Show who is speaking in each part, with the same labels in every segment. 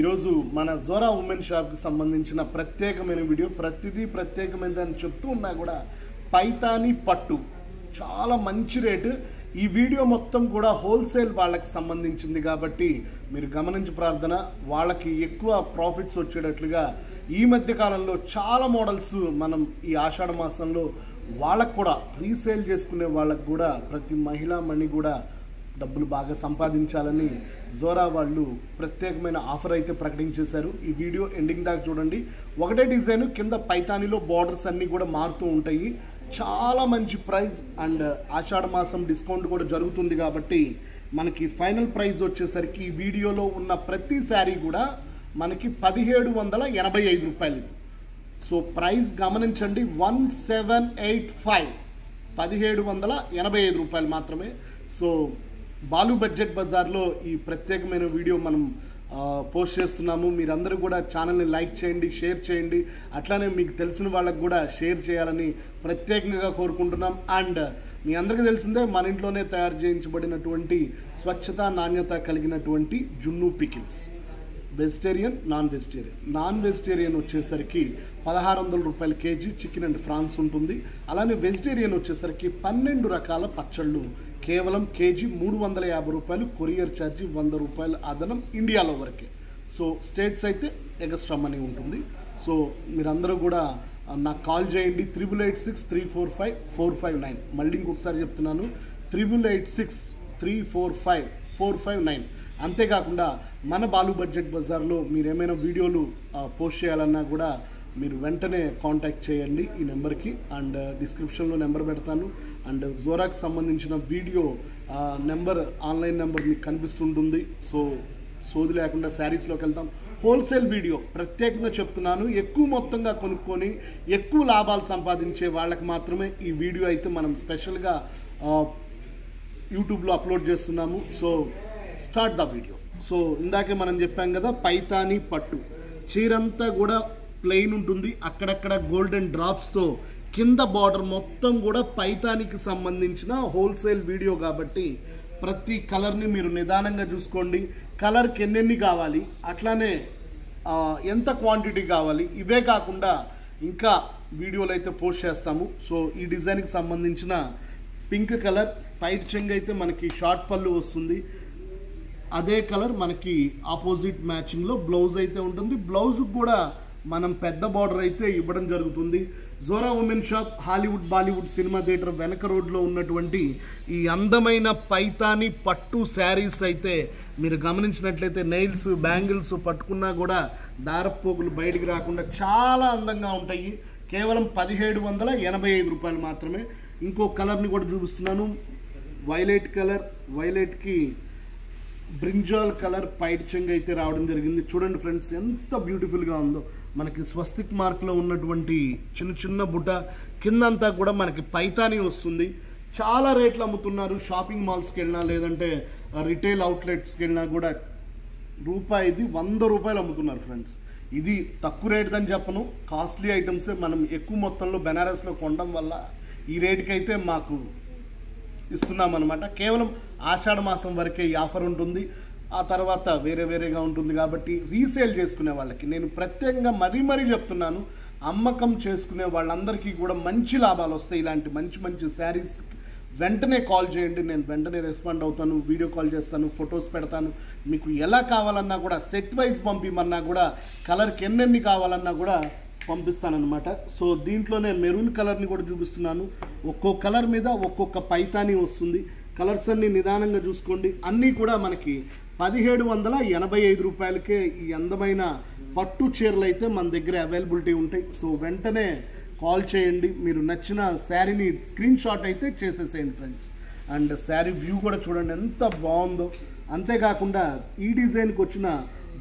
Speaker 1: ఈరోజు మన Zora women షాప్కి సంబంధించిన ప్రత్యేకమైన వీడియో. ప్రతిదీ ప్రత్యేకమైనదని చెప్తూ ఉన్నా కూడా పైతాని పట్టు. చాలా మంచి రేటు. ఈ వీడియో మొత్తం కూడా హోల్సేల్ వాళ్ళకి సంబంధించింది కాబట్టి మీరు గమనించి ప్రార్థన. వాళ్ళకి ఎక్కువ ప్రాఫిట్స్ వచ్చేటట్లుగా ఈ మధ్య కాలంలో చాలా మోడల్స్ మనం ఈ ఆషాఢ మాసంలో వాళ్ళకు కూడా రీసేల్ చేసుకునే వాళ్ళకు కూడా ప్రతి మహిళా మణి కూడా డబ్బులు బాగా సంపాదించాలని జోరా వాళ్ళు ప్రత్యేకమైన ఆఫర్ అయితే ప్రకటించేశారు. ఈ వీడియో ఎండింగ్ దాకా చూడండి. ఒకటే డిజైన్ కింద పైతానిలో బార్డర్స్ అన్నీ కూడా మారుతూ ఉంటాయి. చాలా మంచి ప్రైస్ అండ్ ఆషాఢ మాసం డిస్కౌంట్ కూడా జరుగుతుంది కాబట్టి మనకి ఫైనల్ ప్రైస్ వచ్చేసరికి ఈ వీడియోలో ఉన్న ప్రతి శారీ కూడా మనకి పదిహేడు వందల ఎనభై ఐదు రూపాయలు. సో ప్రైస్ గమనించండి వన్ సెవెన్ ఎయిట్ ఫైవ్. పదిహేడు వందల ఎనభై ఐదు రూపాయలు మాత్రమే. సో బాలు బడ్జెట్ బజార్లో ఈ ప్రత్యేకమైన వీడియో మనం పోస్ట్ చేస్తున్నాము. మీరందరూ కూడా ఛానల్ని లైక్ చేయండి షేర్ చేయండి. అట్లానే మీకు తెలిసిన వాళ్ళకు కూడా షేర్ చేయాలని ప్రత్యేకంగా కోరుకుంటున్నాం. అండ్ మీ అందరికీ తెలిసిందే మన ఇంట్లోనే తయారు చేయించబడినటువంటి స్వచ్ఛత నాణ్యత కలిగినటువంటి జున్ను pickles. Vegetarian non vegetarian non vegetarian వచ్చేసరికి పదహారు వందల రూపాయల కేజీ చికెన్ అండ్ ఫ్రాన్స్ ఉంటుంది. అలానే వెజిటేరియన్ వచ్చేసరికి పన్నెండు రకాల పచ్చళ్ళు కేవలం కేజీ మూడు వందల యాభై రూపాయలు కొరియర్ ఛార్జీ వంద రూపాయలు అదనం ఇండియాలో వరకే. సో స్టేట్స్ అయితే ఎగస్ట్రా మనీ ఉంటుంది. సో మీరందరూ కూడా నాకు కాల్ చేయండి. Triple eight six three four five four five nine. మళ్ళీ ఇంకొకసారి చెప్తున్నాను. Triple eight six three four five four five nine. అంతేకాకుండా మన బాలు బడ్జెట్ బజార్లో మీరు ఏమైనా వీడియోలు పోస్ట్ చేయాలన్నా కూడా మీరు వెంటనే కాంటాక్ట్ చేయండి ఈ నెంబర్కి. అండ్ uh, డిస్క్రిప్షన్లో నెంబర్ పెడతాను. అండ్ జోరాకి సంబంధించిన వీడియో నెంబర్ ఆన్లైన్ నెంబర్ మీకు కనిపిస్తుంటుంది. సో సోది లేకుండా శారీస్లోకి వెళ్తాం హోల్సేల్ వీడియో ప్రత్యేకంగా చెప్తున్నాను. ఎక్కువ మొత్తంగా కొనుక్కొని ఎక్కువ లాభాలు సంపాదించే వాళ్ళకి మాత్రమే ఈ వీడియో అయితే మనం స్పెషల్గా యూట్యూబ్లో అప్లోడ్ చేస్తున్నాము. So start the video so ఇందాకే మనం చెప్పాం కదా పైతాని పట్టు. చీరంతా కూడా ప్లెయిన్ ఉంటుంది. అక్కడక్కడ గోల్డెన్ డ్రాప్స్తో కింద బార్డర్ మొత్తం కూడా పైతానికి సంబంధించిన హోల్సేల్ వీడియో కాబట్టి ప్రతి కలర్ని మీరు నిదానంగా చూసుకోండి. కలర్కి ఎన్నెన్ని కావాలి? అట్లానే ఎంత క్వాంటిటీ కావాలి? ఇవే కాకుండా ఇంకా వీడియోలు అయితే పోస్ట్ చేస్తాము. సో ఈ డిజైన్కి సంబంధించిన పింక్ కలర్ పైట్ చెంగ్ అయితే మనకి షార్ట్ పళ్ళు వస్తుంది. అదే కలర్ మనకి ఆపోజిట్ మ్యాచింగ్లో బ్లౌజ్ అయితే ఉంటుంది. బ్లౌజ్ కూడా మనం పెద్ద బార్డర్ అయితే ఇవ్వడం జరుగుతుంది. Zora women shop Hollywood Bollywood cinema theatre వెనక రోడ్లో ఉన్నటువంటి ఈ అందమైన పైతాని పట్టు శారీస్ అయితే మీరు గమనించినట్లయితే నెయిల్స్ బ్యాంగిల్స్ పట్టుకున్నా కూడా దారపోగులు బయటికి రాకుండా చాలా అందంగా ఉంటాయి. కేవలం పదిహేడు వందల ఎనభై ఐదు రూపాయలు మాత్రమే. ఇంకో కలర్ని కూడా చూపిస్తున్నాను. వైలెట్ కలర్ వైలెట్కి బ్రింజాల్ కలర్ పైడ్చంగ్ అయితే రావడం జరిగింది. చూడండి ఫ్రెండ్స్ ఎంత బ్యూటిఫుల్గా ఉందో. మనకి స్వస్తిక్ మార్క్లో ఉన్నటువంటి చిన్న చిన్న బుట్ట కిందంతా కూడా మనకి పైతాని వస్తుంది. చాలా రేట్లు అమ్ముతున్నారు. షాపింగ్ మాల్స్కి వెళ్ళినా లేదంటే రిటైల్ అవుట్లెట్స్కి వెళ్ళినా కూడా రూపాయిది వంద రూపాయలు అమ్ముతున్నారు ఫ్రెండ్స్. ఇది తక్కువ రేట్ అని చెప్పను. కాస్ట్లీ ఐటమ్సే మనం ఎక్కువ మొత్తంలో బెనారస్లో కొనడం వల్ల ఈ రేటుకైతే అయితే మాకు ఇస్తున్నాం అనమాట కేవలం ఆషాఢ మాసం వరకే ఈ ఆఫర్ ఉంటుంది. ఆ తర్వాత వేరే వేరేగా ఉంటుంది కాబట్టి రీసేల్ చేసుకునే వాళ్ళకి. నేను ప్రత్యేకంగా మరీ మరీ చెప్తున్నాను. అమ్మకం చేసుకునే వాళ్ళందరికీ కూడా మంచి లాభాలు వస్తాయి. ఇలాంటి మంచి మంచి శారీస్ వెంటనే కాల్ చేయండి. నేను వెంటనే రెస్పాండ్ అవుతాను. వీడియో కాల్ చేస్తాను. ఫొటోస్ పెడతాను. మీకు ఎలా కావాలన్నా కూడా సెట్ వైజ్ పంపిమన్నా కూడా కలర్కి ఎన్నెన్ని కావాలన్నా కూడా పంపిస్తానన్నమాట. సో దీంట్లోనే మెరూన్ కలర్ని కూడా చూపిస్తున్నాను. ఒక్కో కలర్ మీద ఒక్కొక్క పైతాని వస్తుంది. కలర్స్ అన్ని నిదానంగా చూసుకోండి. అన్నీ కూడా మనకి పదిహేడు వందల ఎనభై ఐదు రూపాయలకే ఈ అందమైన పట్టు చీరలు అయితే మన దగ్గర అవైలబిలిటీ ఉంటాయి. సో వెంటనే కాల్ చేయండి. మీరు నచ్చిన శారీని స్క్రీన్ షాట్ అయితే చేసేసేయండి ఫ్రెండ్స్. అండ్ శారీ వ్యూ కూడా చూడండి ఎంత బాగుందో. అంతేకాకుండా ఈ డిజైన్కి వచ్చిన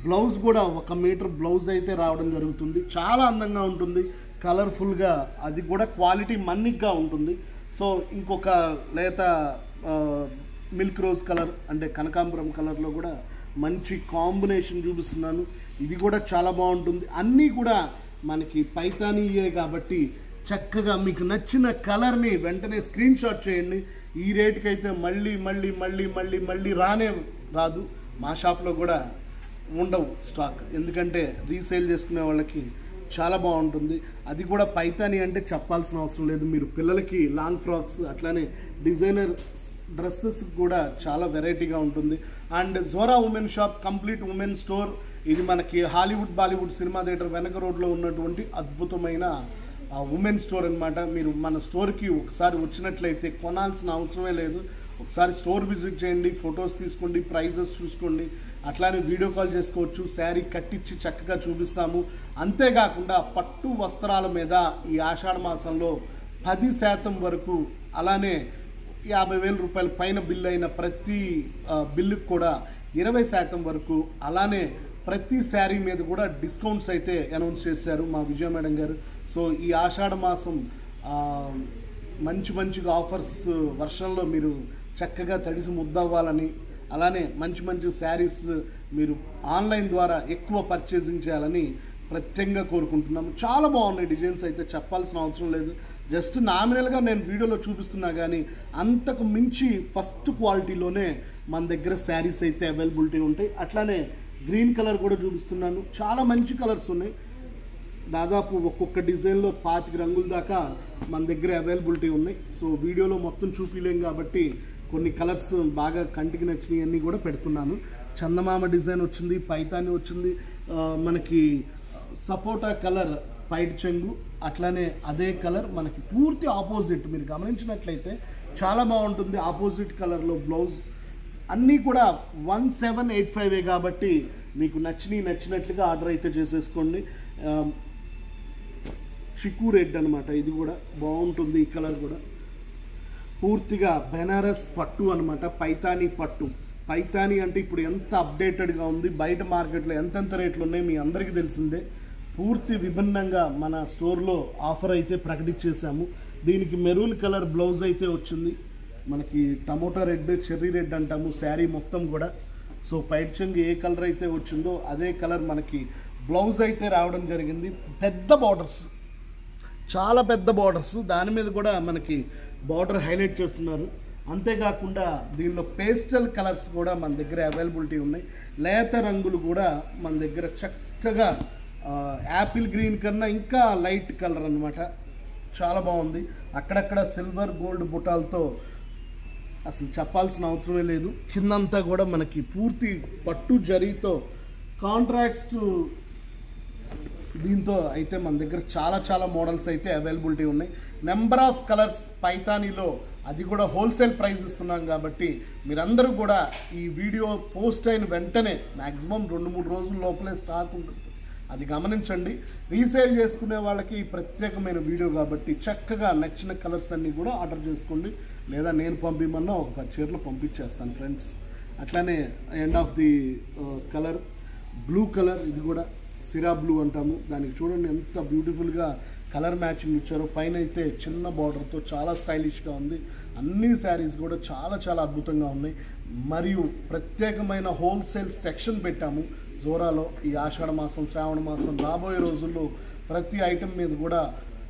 Speaker 1: బ్లౌజ్ కూడా ఒక మీటర్ బ్లౌజ్ అయితే రావడం జరుగుతుంది. చాలా అందంగా ఉంటుంది. కలర్ఫుల్గా అది కూడా క్వాలిటీ మన్నిగ్గా ఉంటుంది. సో ఇంకొక లేత మిల్క్ రోజ్ కలర్ అంటే కనకాంబరం కలర్లో కూడా మంచి కాంబినేషన్ చూపిస్తున్నాను. ఇది కూడా చాలా బాగుంటుంది. అన్నీ కూడా మనకి పైతానీయే కాబట్టి చక్కగా మీకు నచ్చిన కలర్ని వెంటనే స్క్రీన్ షాట్ చేయండి. ఈ రేటుకైతే అయితే మళ్ళీ మళ్ళీ మళ్ళీ మళ్ళీ మళ్ళీ రానే రాదు. మా షాప్లో కూడా ఉండవు స్టాక్. ఎందుకంటే రీసేల్ చేసుకునే వాళ్ళకి చాలా బాగుంటుంది. అది కూడా పైతాని అంటే చెప్పాల్సిన అవసరం లేదు. మీరు పిల్లలకి లాంగ్ ఫ్రాక్స్ అట్లానే డిజైనర్ డ్రెస్సెస్ కూడా చాలా వెరైటీగా ఉంటుంది. And Zora women shop complete women store. ఇది మనకి హాలీవుడ్ బాలీవుడ్ సినిమా థియేటర్ వెనక రోడ్లో ఉన్నటువంటి అద్భుతమైన ఉమెన్ స్టోర్ అన్నమాట. మీరు మన స్టోర్కి ఒకసారి వచ్చినట్లయితే కొనాల్సిన అవసరమే లేదు. ఒకసారి స్టోర్ విజిట్ చేయండి ఫొటోస్ తీసుకోండి ప్రైజెస్ చూసుకోండి. అట్లానే వీడియో కాల్ చేసుకోవచ్చు శారీ కట్టించి చక్కగా చూపిస్తాము. అంతేకాకుండా పట్టు వస్త్రాల మీద ఈ ఆషాఢ మాసంలో పది శాతం వరకు అలానే యాభై వేల రూపాయల పైన బిల్లు అయిన ప్రతి బిల్లుకు కూడా ఇరవై శాతం వరకు అలానే ప్రతి శారీ మీద కూడా డిస్కౌంట్స్ అయితే అనౌన్స్ చేశారు మా విజయ మేడం గారు. సో ఈ ఆషాఢ మాసం మంచి మంచిగా ఆఫర్స్ వర్షంలో మీరు చక్కగా తడిసి ముద్దవ్వాలని అలానే మంచి మంచి శారీస్ మీరు ఆన్లైన్ ద్వారా ఎక్కువ పర్చేసింగ్ చేయాలని ప్రత్యేకంగా కోరుకుంటున్నాము. చాలా బాగున్నాయి డిజైన్స్ అయితే చెప్పాల్సిన అవసరం లేదు. జస్ట్ నామినల్గా నేను వీడియోలో చూపిస్తున్నా కానీ అంతకు మించి ఫస్ట్ క్వాలిటీలోనే మన దగ్గర శారీస్ అయితే అవైలబిలిటీ ఉంటాయి. అట్లానే గ్రీన్ కలర్ కూడా చూపిస్తున్నాను. చాలా మంచి కలర్స్ ఉన్నాయి. దాదాపు ఒక్కొక్క డిజైన్లో పాతిక రంగుల దాకా మన దగ్గర అవైలబిలిటీ ఉన్నాయి. సో వీడియోలో మొత్తం చూపించలేం కాబట్టి కొన్ని కలర్స్ బాగా కంటికి నచ్చినవి అన్నీ కూడా పెడుతున్నాను. చందమామ డిజైన్ వచ్చింది పైతాని వచ్చింది మనకి సపోటా కలర్ పైట్ చెంగు అట్లానే అదే కలర్ మనకి పూర్తి ఆపోజిట్ మీరు గమనించినట్లయితే చాలా బాగుంటుంది ఆపోజిట్ కలర్లో బ్లౌజ్. అన్నీ కూడా వన్ సెవెన్ ఎయిట్ ఫైవే కాబట్టి మీకు నచ్చినవి నచ్చినట్లుగా ఆర్డర్ అయితే చేసేసుకోండి. చిక్కు రెడ్ అనమాట ఇది కూడా బాగుంటుంది ఈ కలర్ కూడా. పూర్తిగా బెనారస్ పట్టు అనమాట పైతానీ పట్టు. పైతానీ అంటే ఇప్పుడు ఎంత అప్డేటెడ్గా ఉంది బయట మార్కెట్లో ఎంతెంత రేట్లు ఉన్నాయి మీ అందరికీ తెలిసిందే. పూర్తి విభిన్నంగా మన స్టోర్లో ఆఫర్ అయితే ప్రకటించేశాము దీనికి మెరూన్ కలర్ బ్లౌజ్ అయితే వచ్చింది. మనకి టమోటా రెడ్ చెర్రీ రెడ్ అంటాము శారీ మొత్తం కూడా. సో పైట్ చెంగు ఏ కలర్ అయితే వచ్చిందో అదే కలర్ మనకి బ్లౌజ్ అయితే రావడం జరిగింది. పెద్ద బార్డర్స్ చాలా పెద్ద బార్డర్స్. దాని మీద కూడా మనకి బార్డర్ హైలైట్ చేస్తున్నారు. అంతేకాకుండా దీనిలో పేస్టల్ కలర్స్ కూడా మన దగ్గర అవైలబిలిటీ ఉన్నాయి. లేత రంగులు కూడా మన దగ్గర చక్కగా యాపిల్ గ్రీన్ కన్నా ఇంకా లైట్ కలర్ అన్నమాట. చాలా బాగుంది. అక్కడక్కడ సిల్వర్ గోల్డ్ బుటాలతో అసలు చెప్పాల్సిన అవసరమే లేదు. కిందంతా కూడా మనకి పూర్తి పట్టు జరీతో కాంట్రాక్ట్స్ దీంతో అయితే మన దగ్గర చాలా చాలా మోడల్స్ అయితే అవైలబిలిటీ ఉన్నాయి. నెంబర్ ఆఫ్ కలర్స్ పైతానీలో అది కూడా హోల్సేల్ ప్రైస్ ఇస్తున్నాం కాబట్టి మీరందరూ కూడా ఈ వీడియో పోస్ట్ అయిన వెంటనే మ్యాక్సిమం రెండు మూడు రోజుల లోపలే స్టాక్ ఉంటుంది అది గమనించండి. రీసేల్ చేసుకునే వాళ్ళకి ప్రత్యేకమైన వీడియో కాబట్టి చక్కగా నచ్చిన కలర్స్ అన్నీ కూడా ఆర్డర్ చేసుకోండి. లేదా నేను పంపిమన్నా ఒక పది చీరలు పంపించేస్తాను ఫ్రెండ్స్ అట్లానే end of the colour blue colour ఇది కూడా సిరా బ్లూ అంటాము. దానికి చూడండి ఎంత బ్యూటిఫుల్గా కలర్ మ్యాచింగ్ ఇచ్చారో. పైన అయితే చిన్న బార్డర్తో చాలా స్టైలిష్గా ఉంది. అన్ని శారీస్ కూడా చాలా చాలా అద్భుతంగా ఉన్నాయి. మరియు ప్రత్యేకమైన హోల్సేల్ సెక్షన్ పెట్టాము. జోరాలో ఈ ఆషాఢ మాసం శ్రావణ మాసం రాబోయే రోజుల్లో ప్రతి ఐటెం మీద కూడా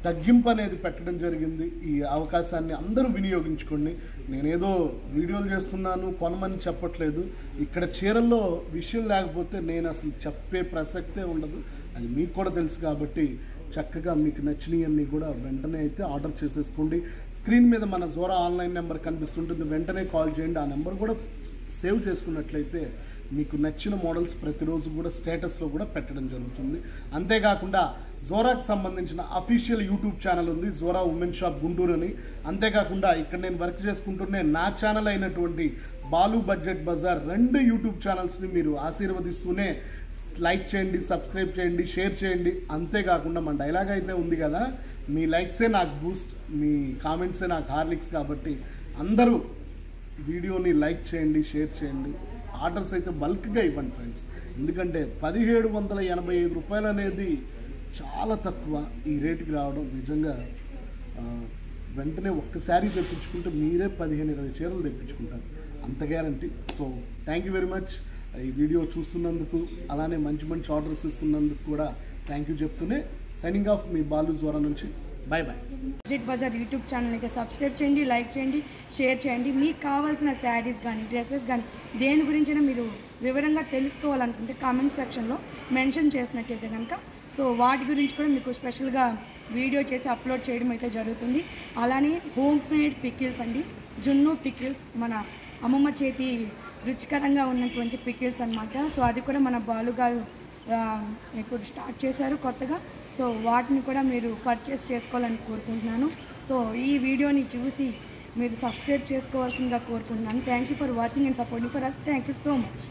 Speaker 1: తగ్గింపు అనేది పెట్టడం జరిగింది. ఈ అవకాశాన్ని అందరూ వినియోగించుకోండి. నేనేదో వీడియోలు చేస్తున్నాను కొనమని చెప్పట్లేదు. ఇక్కడ చీరల్లో విషయం లేకపోతే నేను అసలు చెప్పే ప్రసక్తే ఉండదు. అది మీకు కూడా తెలుసు కాబట్టి చక్కగా మీకు నచ్చినవన్నీ కూడా వెంటనే అయితే ఆర్డర్ చేసేసుకోండి. స్క్రీన్ మీద మన జోరా ఆన్లైన్ నెంబర్ కనిపిస్తుంటుంది. వెంటనే కాల్ చేయండి. ఆ నెంబర్ కూడా సేవ్ చేసుకున్నట్లయితే మీకు నచ్చిన మోడల్స్ ప్రతిరోజు కూడా స్టేటస్లో కూడా పెట్టడం జరుగుతుంది. అంతేకాకుండా జోరాకి సంబంధించిన అఫీషియల్ యూట్యూబ్ ఛానల్ ఉంది జోరా ఉమెన్ షాప్ గుంటూరు అని. అంతేకాకుండా ఇక్కడ నేను వర్క్ చేసుకుంటూనే నా ఛానల్ అయినటువంటి బాలు బడ్జెట్ బజార్ రెండు యూట్యూబ్ ఛానల్స్ని మీరు ఆశీర్వదిస్తూనే లైక్ చేయండి సబ్స్క్రైబ్ చేయండి షేర్ చేయండి. అంతేకాకుండా మన డైలాగ్ అయితే ఉంది కదా మీ లైక్సే నాకు బూస్ట్ మీ కామెంట్సే నాకు హార్లిక్స్ కాబట్టి అందరూ వీడియోని లైక్ చేయండి షేర్ చేయండి. ఆర్డర్స్ అయితే బల్క్గా ఇవ్వండి ఫ్రెండ్స్. ఎందుకంటే పదిహేడు వందల ఎనభై ఐదు రూపాయలు అనేది చాలా తక్కువ ఈ రేటుకి రావడం నిజంగా వెంటనే ఒక్కసారి తెప్పించుకుంటే మీరే పదిహేను ఇరవై చీరలు తెప్పించుకుంటారు. అంత guarantee so thank you very much ఈ వీడియో చూస్తున్నందుకు అలానే మంచి మంచి ఆర్డర్స్ ఇస్తున్నందుకు కూడా థ్యాంక్ యూ చెప్తూనే సైనింగ్ ఆఫ్ మీ బాలు ద్వారా నుంచి. Bye bye
Speaker 2: budget bazaar YouTube ఛానల్కి సబ్స్క్రైబ్ చేయండి లైక్ చేయండి షేర్ చేయండి. మీకు కావాల్సిన శారీస్ కానీ డ్రెస్సెస్ కానీ దేని గురించైనా మీరు వివరంగా తెలుసుకోవాలనుకుంటే కామెంట్ సెక్షన్లో మెన్షన్ చేసినట్టయితే కనుక సో వాటి గురించి కూడా మీకు స్పెషల్గా వీడియో చేసి అప్లోడ్ చేయడం అయితే జరుగుతుంది. అలానే హోమ్ మేడ్ పికిల్స్ అండి. జున్ను పికిల్స్ మన అమ్మమ్మ చేతి రుచికరంగా ఉన్నటువంటి పికిల్స్ అనమాట సో అది కూడా మన బాలుగారు ఇప్పుడు స్టార్ట్ చేశారు కొత్తగా. సో వాటిని కూడా మీరు పర్చేస్ చేసుకోవాలని కోరుకుంటున్నాను. సో ఈ వీడియోని చూసి మీరు సబ్స్క్రైబ్ చేసుకోవాల్సిందిగా కోరుకుంటున్నాను. Thank you for watching and supporting for us thank you so much